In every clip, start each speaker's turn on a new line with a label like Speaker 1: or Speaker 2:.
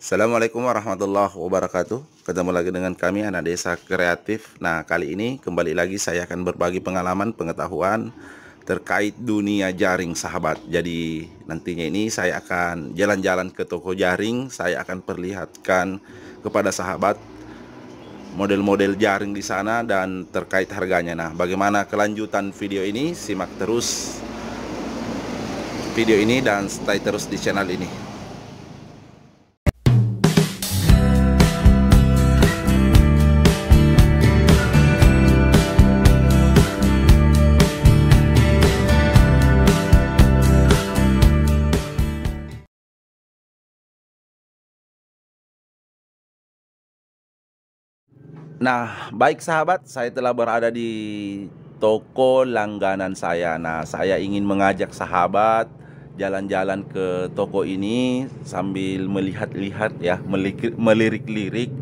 Speaker 1: Assalamualaikum warahmatullahi wabarakatuh. Ketemu lagi dengan kami anak desa kreatif. Nah kali ini kembali lagi saya akan berbagi pengalaman pengetahuan Terkait dunia jaring sahabat. Jadi nantinya ini saya akan jalan-jalan ke toko jaring. Saya akan perlihatkan kepada sahabat Model-model jaring di sana dan terkait harganya. Nah bagaimana kelanjutan video ini? Simak terus video ini dan stay terus di channel ini Nah, baik sahabat, saya telah berada di toko langganan saya. Nah, saya ingin mengajak sahabat jalan-jalan ke toko ini sambil melihat-lihat ya, melirik-lirik.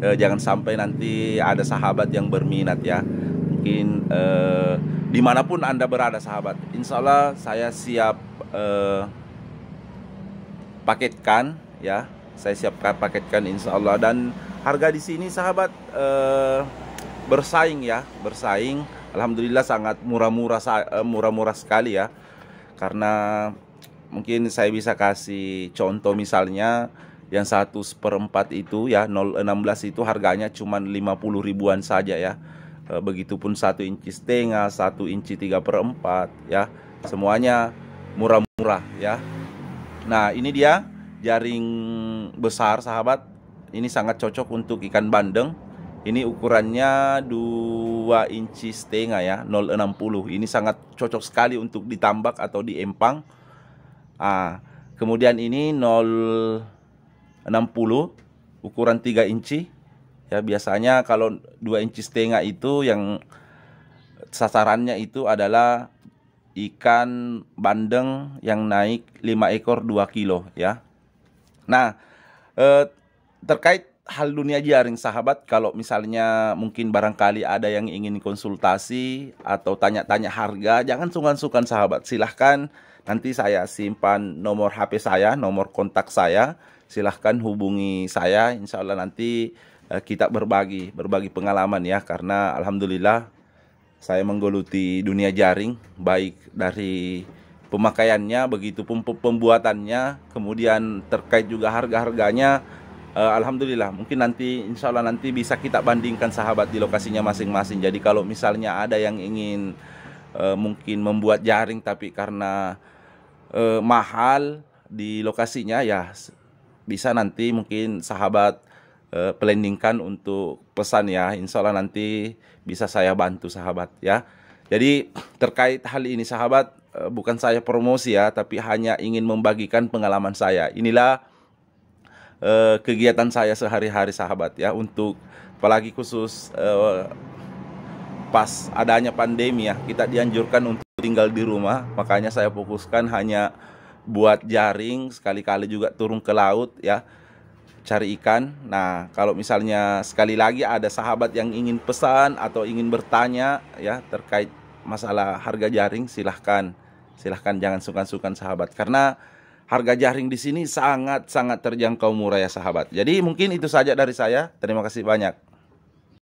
Speaker 1: Eh, jangan sampai nanti ada sahabat yang berminat ya. Mungkin eh, di mana pun anda berada sahabat, insya Allah saya siap eh, paketkan ya. Saya siapkan paketkan insya Allah dan harga di sini sahabat eh, bersaing ya bersaing. Alhamdulillah sangat murah-murah eh, murah-murah sekali ya. Karena mungkin saya bisa kasih contoh misalnya yang satu seperempat itu ya 016 itu harganya cuma 50 ribuan saja ya. E, begitupun satu inci setengah satu inci tiga perempat ya. Semuanya murah-murah ya. Nah ini dia jaring besar sahabat. Ini sangat cocok untuk ikan bandeng. Ini ukurannya 2 inci setengah ya 060 ini sangat cocok sekali untuk ditambak atau diempang. Ah, kemudian ini 060 ukuran 3 inci. Ya biasanya kalau 2 inci setengah itu yang sasarannya itu adalah ikan bandeng yang naik 5 ekor 2 kilo ya nah eh, terkait hal dunia jaring sahabat kalau misalnya mungkin barangkali ada yang ingin konsultasi atau tanya-tanya harga jangan sungkan-sungkan sahabat. Silahkan nanti saya simpan nomor HP saya nomor kontak saya. Silahkan hubungi saya. Insya Allah nanti uh, kita berbagi berbagi pengalaman ya. Karena Alhamdulillah saya menggeluti dunia jaring baik dari pemakaiannya begitu pembuatannya kemudian terkait juga harga-harganya uh, alhamdulillah mungkin nanti insya Allah nanti bisa kita bandingkan sahabat di lokasinya masing-masing. Jadi kalau misalnya ada yang ingin uh, mungkin membuat jaring tapi karena uh, mahal di lokasinya ya bisa nanti mungkin sahabat uh, planningkan untuk pesan ya. Insya Allah nanti bisa saya bantu sahabat ya jadi terkait hal ini sahabat bukan saya promosi ya tapi hanya ingin membagikan pengalaman saya. Inilah uh, kegiatan saya sehari-hari sahabat ya untuk apalagi khusus uh, pas adanya pandemi ya kita dianjurkan untuk tinggal di rumah. Makanya saya fokuskan hanya buat jaring sekali-kali juga turun ke laut ya cari ikan nah kalau misalnya sekali lagi ada sahabat yang ingin pesan atau ingin bertanya ya terkait masalah harga jaring silahkan silahkan jangan sungkan-sungkan sahabat karena harga jaring di sini sangat-sangat terjangkau murah ya sahabat. Jadi mungkin itu saja dari saya. Terima kasih banyak.